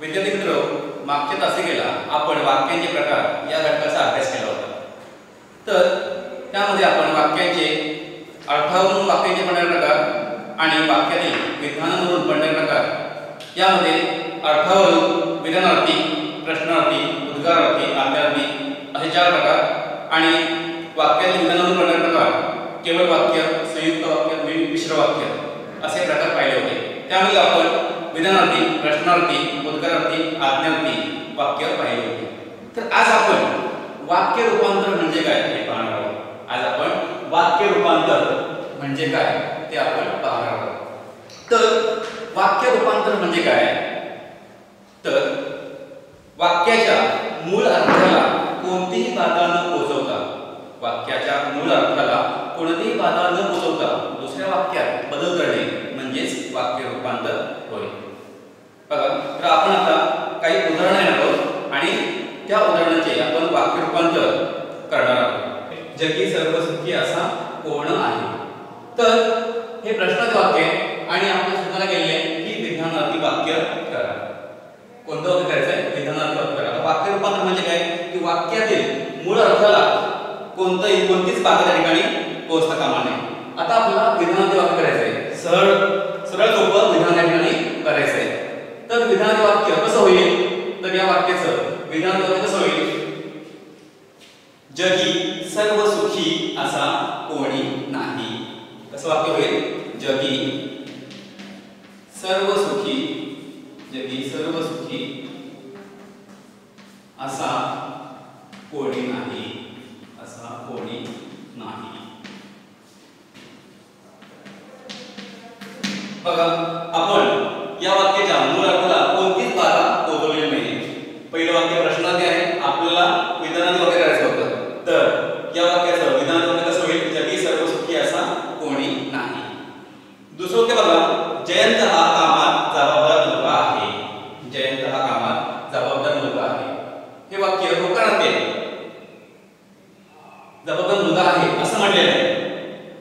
विद्यार्थी मित्र मागच्या तासिकेला आपण वाक्यांचे प्रकार या घटकाचा अभ्यास केला होता. तर त्यामध्ये आपण वाक्यांचे अर्थावरून वाक्यांचे पडणारे प्रकार आणि वाक्यातील विधानावरून पडणारे प्रकार यामध्ये अर्थावरून विधानार्थी प्रश्नार्थी उद्गारार्थी आज्ञार्थी असे चार प्रकार आणि वाक्याने विधानावरून पडणारे प्रकार केवळ वाक्य संयुक्त वाक्य मिश्र वाक्य असे प्रकार पाहिले होते. त्यामध्ये आपण विधानार्थी प्रश्नार्थी उद्गारार्थी आज्ञार्थी वाक्य पाहिले होते तर आज आपण वाक्य रूपांतर म्हणजे काय हे पाहणार आहोत. आज आपण वाक्य रूपांतर म्हणजे काय ते आपण पाहणार आहोत. तर वाक्य रूपांतर म्हणजे काय? तर वाक्याच्या मूळ अर्थाला कोणतीही बाधा न पोचवता वाक्याच्या मूळ अर्थाला कोणतीही बाधा न पोचवता दुसऱ्या वाक्यात बदल करणे म्हणजेच वाक्य रूपांतर होय. तर आपण आता काही उदाहरणं घेणार आहोत आणि त्या उदाहरणाचे आपण वाक्य रूपांतर करणार आहोत. जगी सर्व सुखी असा कोण आहे? तर हे प्रश्नाचं वाक्य आणि आपण सांगायला गेले की विधानार्थी वाक्य करा. कोणतं वाक्य करायचं आहे? विधानार्थी वाक्य करा. आता वाक्य रूपांतर म्हणजे काय? की वाक्यातील मूळ अर्थाला कोणतंही कोणतीच बाधा त्या ठिकाणी पोहोचता कामा नये. आता आपल्याला विधानार्थी वाक्य करायचं आहे. सरळ सरळ सोपं विधान या ठिकाणी करायचं आहे विधान वाक्य कसं होईल? तर या वाक्याचं विधान वाक्य कसं होईल? जगी सर्व सुखी असा कोणी नाही. कसं वाक्य होईल? जगी सर्व सुखी जगी सर्व सुखी असा कोणी नाही. असा कोणी नाही. बघा आपण या वाक्याच्या मूळ अर्थाला कोणतीच बाधा पोहोचवलेली नाही पहिलं वाक्य प्रश्नार्थी आहे आपल्याला विधानाचे वाक्य करायचं होतं तर या वाक्याचं विधानाचं वाक्य कसं होईल जगी सर्व सुखी असा कोणी नाही दुसरं वाक्य बघा जयंत हा कामात जबाबदार मुलगा आहे जयंत हा कामात जबाबदार मुलगा आहे हे वाक्य होकारार्थी आहे जबाबदार मुलगा आहे असं म्हटलेलं आहे.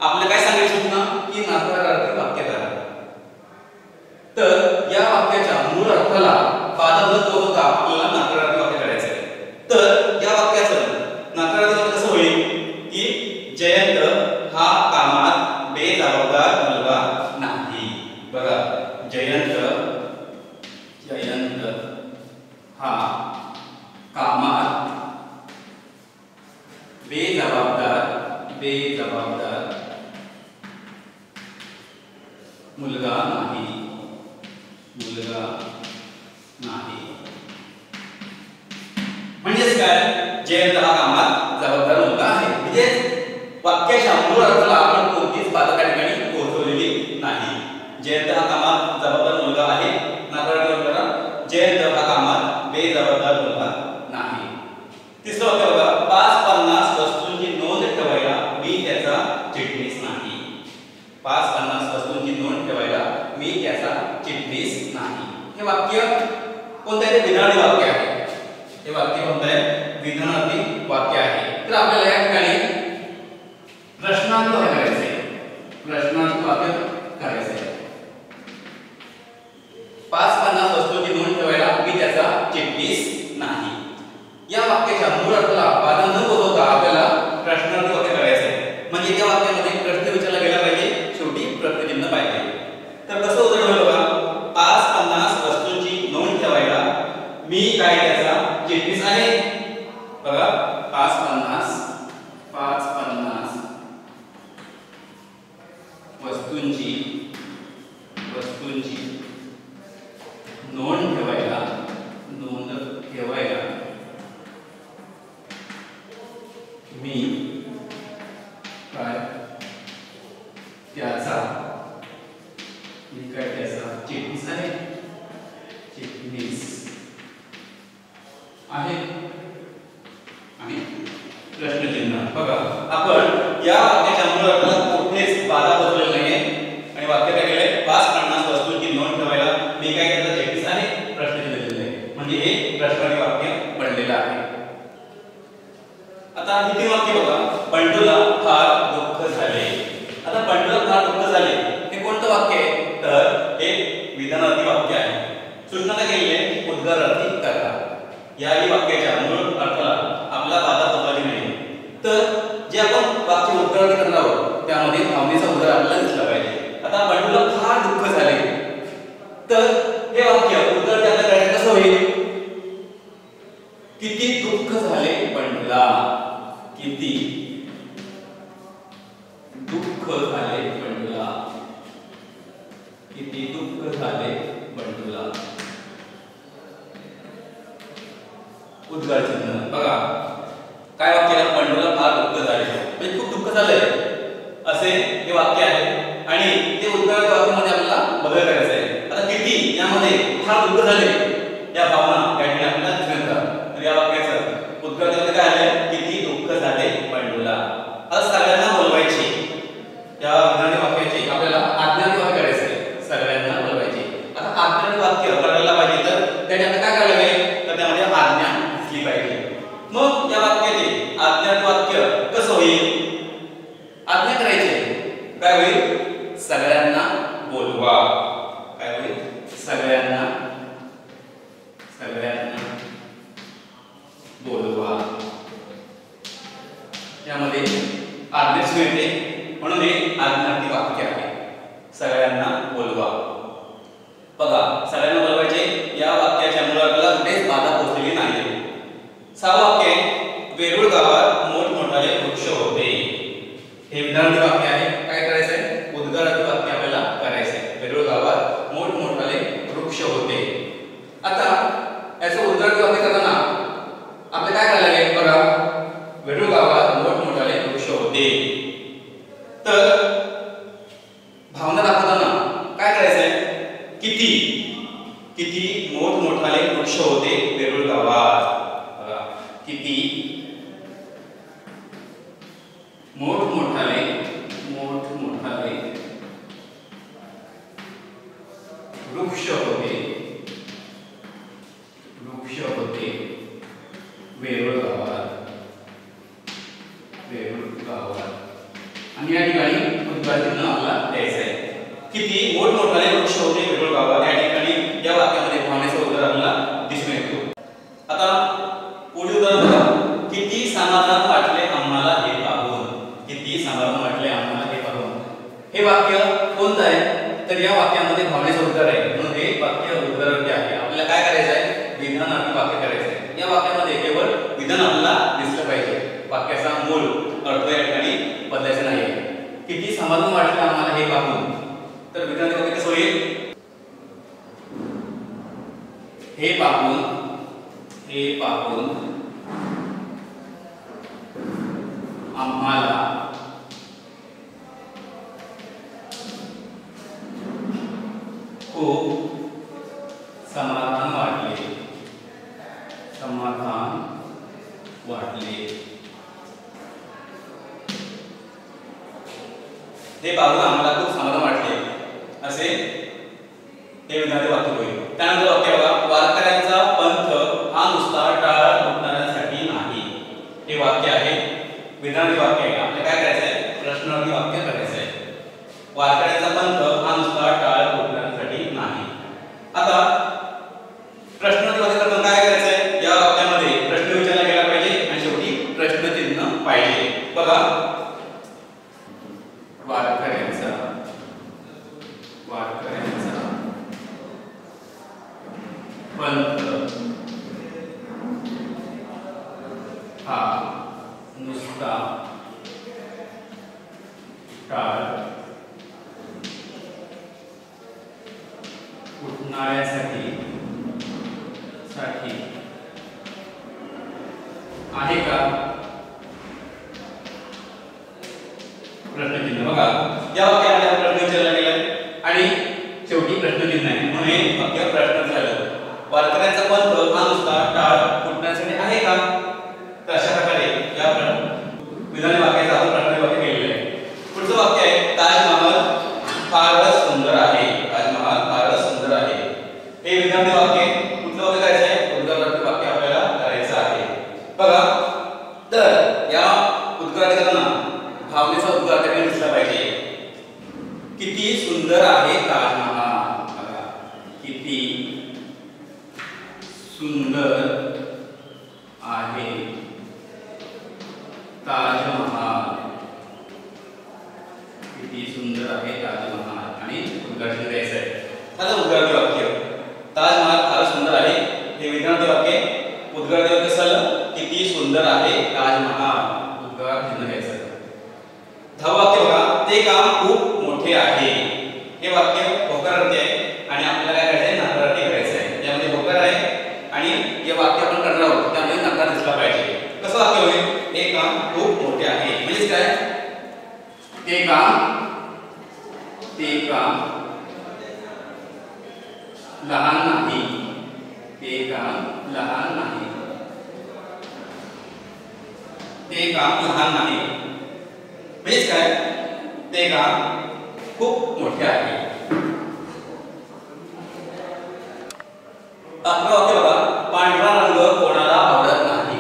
आपलं काय सांगायचं होतं ना? की नकारार्थी वाक्य करा तर या वाक्याच्या मूळ अर्थाला बाधा न होता आपल्याला नकारार्थी वाक्य करायचं आहे तर या वाक्याचं नकारार्थी वाक्य कसं होईल की जयंत हा कामात बेजबाबदार मुलगा नाही बघा जयंत जयंत हा कामात बेजबाबदार बेजबाबदार मुलगा नाही मुलगा नाही म्हणजेच काय जयंत हा कामात जबाबदार मुलगा आहे म्हणजेच वाक्याच्या मूळ अर्थाला आपण कोणतीच बाधा त्या ठिकाणी पोहोचवलेली नाही. जयंत हा कामात जबाबदार मुलगा आहे. नकारात्मक करा. जयंत हा कामात बेजबाबदार मुलगा नाही. तिसरं वाक्य बघा पाच पन्नास वस्तूंची नोंद ठेवायला मी त्याचा चिटणीस नाही. पाच पन्नास वस्तूंची नोंद ठेवायला मी त्याचा चिटणीस नाही. हे वाक्य कोणतं आहे वाक्य आहे हे वाक्य कोणतं आहे विधानार्थी वाक्य आहे तर आपल्याला या ठिकाणी प्रश्नार्थ वाक्य करायचं आहे प्रश्नार्थ वाक्य करायचं आहे पाच पन्नास वस्तूंची नोंद ठेवायला मी त्याचा चिटणीस नाही या वाक्याच्या मूळ अर्थाला बाधा न बोलवता आपल्याला प्रश्नार्थी वाक्य करायचं आहे म्हणजे त्या वाक्यामध्ये प्रश्न विचारला गेला पाहिजे शेवटी प्रश्नचिन्ह पाहिजे तर कसं उदाहरण होईल बघा पाच पन्नास वस्तूंची नोंद ठेवायला मी काय त्याचा चिटणीस आहे बघा पाच पन्नास पाच पन्नास वस्तूंची वस्तूंची नोंद ठेवायला नोंद ठेवायला मी काय त्याचा मी काय त्याचा चिटणीस आहे चिटणीस आहे आणि प्रश्नचिन्ह बघा आपण या वाक्याच्या मूळ अर्थाला कुठेच बाधा बसलेली नाहीये आणि वाक्य काय केलंय पाच पन्नास वस्तूंची नोंद ठेवायला मी काय त्याचा चिटणीस आहे प्रश्नचिन्ह दिलेलं आहे म्हणजे हे प्रश्नाने वाक्य बनलेलं आहे. आता हे वाक्य बघा. बंडूला फार दुःख झाले. आता बंडूला फार दुःख झाले. हे कोणतं वाक्य आहे? तर हे विधानार्थी वाक्य आहे. सूचना केली आहे की उद्गारार्थी करा याही वाक्याच्या मूळ अर्थाला आपला बाधा बदलली नाही. तर जे आपण वाक्य उद्गार करणार आहोत त्यामध्ये भावनेचा उद्गार आपल्याला दिसला पाहिजे. आता बंडूला फार दुःख झाले. तर हे वाक्य उद्गारार्थी आपल्याला करायचं कसं होईल किती दुःख झाले बंडूला किती दुःख झाले बंडूला किती दुःख झाले बंडूला उद्गार चिन्ह बघा काय वाक्य आहे बंडूला फार दुःख झाले म्हणजे खूप दुःख झालंय असे हे वाक्य आहे आणि ते उद्गार वाक्यामध्ये आपल्याला बदल आहे. आता किती? यामध्ये फार दुःख झाले. या भावना या ठिकाणी आपल्याला दिसतात तर या वाक्याचं उद्गार काय आलंय किती दुःख झाले बंडूला आता सगळ्यांना बोलवायची. या विधानी वाक्याची आपल्याला आज्ञानी वाक्य करायचं आहे? सगळ्यांना बोलवायचे. आता आज्ञानी वाक्य करायला पाहिजे तर त्याने आता काय करायला तर त्यामध्ये आज्ञा दिसली पाहिजे. मग या वाक्याचे आज्ञानी वाक्य कसं होईल? आज्ञा करायची. काय होईल? सगळ्यांना बोलवा. काय होईल? सगळ्यांना सगळ्यांना बोलवा यामध्ये आज्ञेच मिळते म्हणून हे आज्ञार्थी वाक्य आहे सगळ्यांना बोलवा बघा सगळ्यांना बोलवायचे या वाक्याच्या मुळाला कुठेच बाधा पोहोचलेली नाही सहा वाक्य वेरूळ गावात मोठमोठाले वृक्ष होते हे विधानार्थी वाक्य आहे काय करायचं आहे उद्गारार्थी वाक्य आपल्याला करायचं आहे वेरूळ गावात मोठमोठाले वृक्ष होते आता याचं उद्गारार्थी वाक्य करताना आपल्याला काय करायला लागेल बघा वेरूळ गावात मोठमोठाले वृक्ष होते तर भावना दाखवताना काय करायचंय किती किती मोठमोठाले वृक्ष होते वेरूळ गावात बघा, किती मोठमोठाले मोठमोठाले वृक्ष होते वृक्ष होते वेरूळ गावात वेरूळ गावात आणि या ठिकाणी उद्गारचिन्ह आपल्याला द्यायचं आहे किती मोठमोठाले वृक्ष होते वेरूळ गावात या ठिकाणी या वाक्यामध्ये भावनेचा उद्गार आपल्याला दिसून येतो आता पुढील उदाहरण बघा किती समाधान वाटले आम्हाला हे पाहून सांगावं वाटले आम्हाला हे पाहून हे वाक्य कोणतं आहे? तर या वाक्यामध्ये भावनेचं उद्गार आहे. म्हणून हे वाक्य उद्गारार्थी आहे आपल्याला काय करायचं आहे? विधान आणि वाक्य करायचं आहे. या वाक्यामध्ये केवळ विधान आपल्याला दिसलं पाहिजे. वाक्याचा मूळ अर्थ या ठिकाणी बदलायचा नाही. किती समाधान वाटलं आम्हाला हे पाहून. तर विधान कसं होईल? हे पाहून हे पाहून आम्हाला खूप समाधान वाटले। समाधान वाटले। हे पाहून आम्हाला खूप समाधान वाटले. असे हे विधाते वाक्य होईल. त्यानंतर वाक्य बघा वारकऱ्यांचा पंथ हा नुसता टाळ फुटणाऱ्यांसाठी नाही. हे वाक्य आहे. विधाने वाक्य आहे. आपल्याला काय करायचं आहे प्रश्नार्थी वाक्य करायचं आहे वारकऱ्यांचा पंथ हा नुसता टाळ फुटणाऱ्यांसाठी आता प्रश्नार्थी वाक्य काय करायचं आहे या वाक्यामध्ये प्रश्न विचारला गेला पाहिजे आणि शेवटी प्रश्न चिन्ह पाहिजे. बघा. वारकऱ्यांचा. वारकऱ्यांचा. पंत. हा नुसता. टाळ. उठणाऱ्यासाठी साठी. आहे का? प्रश्नचिन्ह बघा या वाक्यामध्ये हा प्रश्न विचारला गेला. आणि शेवटी प्रश्नचिन्ह आहे. म्हणून हे वाक्य प्रश्न झालं. वारकऱ्यांचा पंथ हा नुसता टाळ फुटण्यासाठी आहे का तर अशा प्रकारे या प्र- विधान वाक्याचा आपण प्रश्न वाक्य केलेलं आहे पुढचं वाक्य आहे ताजमहल फारच सुंदर आहे ताजमहल फारच सुंदर आहे हे विधान वाक्य कुठलं वाक्य करायचं आहे उद्गारार्थी वाक्य आपल्याला करायचं आहे बघा तर या उद्गार करताना भावनेचा उद्गार त्या ठिकाणी दिसला पाहिजे किती सुंदर आहे ताजमहाल बघा किती सुंदर आहे ताजमहाल किती सुंदर आहे ताजमहाल आणि उद्घाटन द्यायचं आहे आता उद्गारते वाक्य ताजमहाल फार सुंदर आहे हे विधानार्थी वाक्य उद्गारते वाक्य कसं आलं किती सुंदर आहे ताजमहाल उद्गार चिन्ह घ्यायचं दहावं वाक्य बघा ते काम खूप मोठे आहे हे वाक्य होकारार्थी आहे आणि आपल्याला काय करायचं आहे नकारार्थी करायचं आहे त्यामध्ये होकार आहे आणि हे वाक्य आपण करणार आहोत त्यामध्ये नकार दिसला पाहिजे कसं वाक्य होईल ते काम खूप मोठे आहे म्हणजेच काय ते काम ते काम लहान नाही ते काम लहान नाही ते काम लहान नाही म्हणजेच काय ते काम खूप मोठे आहे अकरा वाक्य बघा पांढरा रंग कोणाला आवडत नाही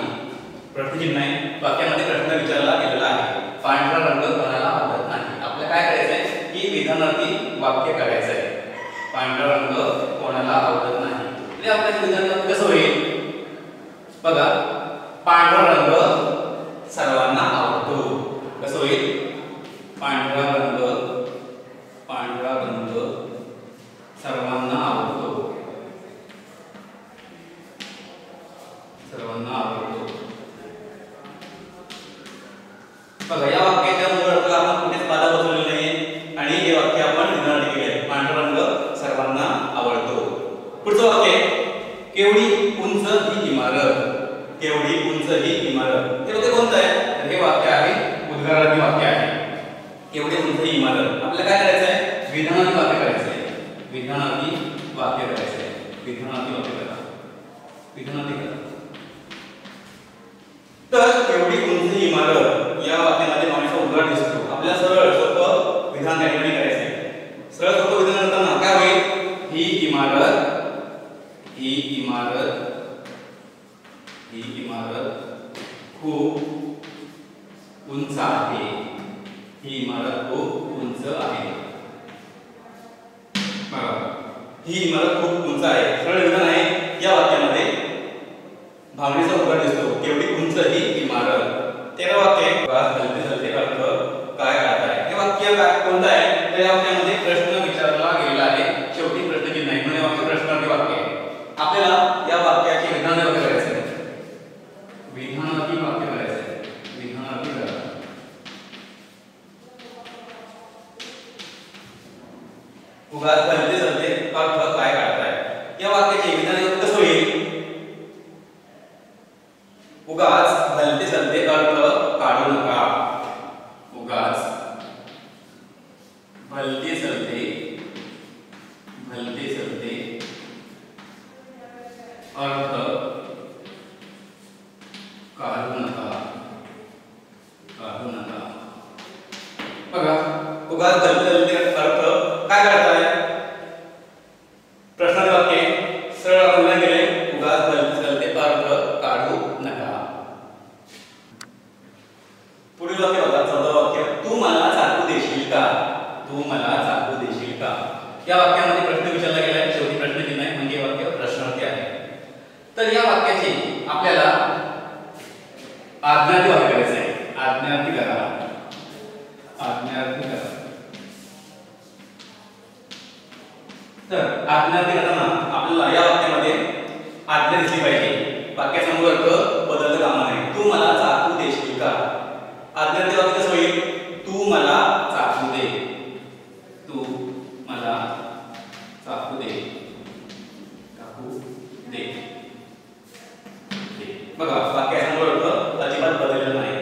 प्रश्नचिन्ह आहे वाक्यामध्ये प्रश्न विचारला गेलेला आहे पांढरा रंग कोणाला आवडत नाही आपल्याला काय करायचं आहे की विधानार्थी वाक्य करायचं आहे पांढरा रंग कोणाला आवडत नाही म्हणजे आपल्याला विधानार्थी कसं होईल बघा पांढरा रंग सर्वांना आवडतो कसं होईल पांढरा रंग पांढरा रंग सर्वांना आवडतो सर्वांना आवडतो बघा या वाक्याच्या मूळ अर्थाला आपण कुठेच बाधा बसवलेली नाही आणि हे वाक्य आपण विधानार्थी केले आहे. पांढरा रंग सर्वांना आवडतो पुढचं वाक्य केवढी उंच ही इमारत केवढी उंच ही इमारत हे वाक्य कोणतं आहे तर हे वाक्य आहे उद्गारार्थी वाक्य आहे केवढी उंच ही इमारत आपल्याला काय करायचं आहे विधानार्थी वाक्य करायचं आहे विधानार्थी वाक्य करायचं करा तर एवढी उंच इमारत या वाक्यामध्ये माणसा उघड दिसतो. आपल्या सरळ सोपं विधान त्या ठिकाणी करायचं आहे सरळ सोपं विधान करताना काय होईल ही इमारत ही इमारत ही इमारत खूप उंच आहे ही इमारत खूप उंच आहे बघा ही इमारत खूप उंच आहे. सरळ विधान आहे. या वाक्यामध्ये भावनेचा उद्गार दिसतो. केवढी उंच ही इमारत. तेरा वाक्य वाद हलते अर्थ काय काढत आहे? हे वाक्य काय? कोणतं आहे? तर या वाक्यामध्ये प्रश्न विचारला गेलेला आहे. शेवटी प्रथम नाही. म्हणून वाक्य प्रश्नार्थी वाक्य आहे. आपल्याला या वाक्याचे विधान वगैरे करायचं आहे विधानार्थी वाक्य करायचं आहे. विधानार्थी करा उगाच हलते हलते अर्थ काय काढताय या वाक्याचे विधान वाक्य कसं होईल उगाच भलते सलते अर्थ काढू नका उगाच भलते सलते भलते सलते अर्थ काढू नका काढू नका बघा उगाच भलते सलते अर्थ काय काढताय प्रश्नाचे वाक्य सरळ आपण गेले उगाच भलते सलते अर्थ काढू नका पुढील वाक्य बघा चौदा वाक्य तू मला चाकू देशील का तू मला चाकू देशील का या वाक्यामध्ये प्रश्न विचारला गेला आहे शेवटी प्रश्न चिन्ह आहे म्हणजे हे वाक्य प्रश्नार्थी आहे तर या वाक्याची आपल्याला आज्ञार्थी वाक्य करायचं आहे आज्ञार्थी करा आज्ञार्थी करा तर आज्ञा करताना आपल्याला या वाक्यामध्ये आज्ञा दिसली पाहिजे. वाक्याचा अर्थ बदलता कामा नाही तू मला चाकू देशील का आज्ञार्थी वाक्य कसं होईल? तू मला चाकू दे. तू मला चाकू दे. चाकू दे. बघा वाक्याचा अर्थ अजिबात बदललेला नाही.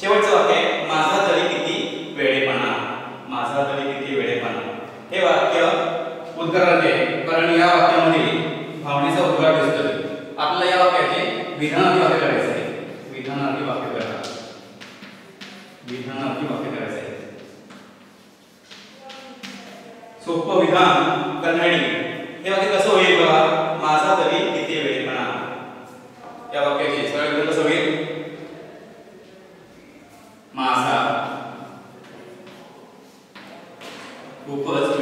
शेवटचं वाक्य आहे माझा तरी किती वेळेपणा? माझा तरी किती वेळेपणा? हे वाक्य उद्गारार्थी आहे कारण या वाक्यामध्ये भावनेचा उद्गार दिसतोय. आपल्याला या वाक्याचे विधानार्थी वाक्य करायचे आहे. विधानार्थी वाक्य करा. विधानार्थी वाक्य करायचे आहे. सोपं विधान करणारी हे वाक्य कसं होईल बघा? माझा तरी किती वेळ म्हणा. या वाक्याचे सरळ विधान कसं होईल? माझा. खूपच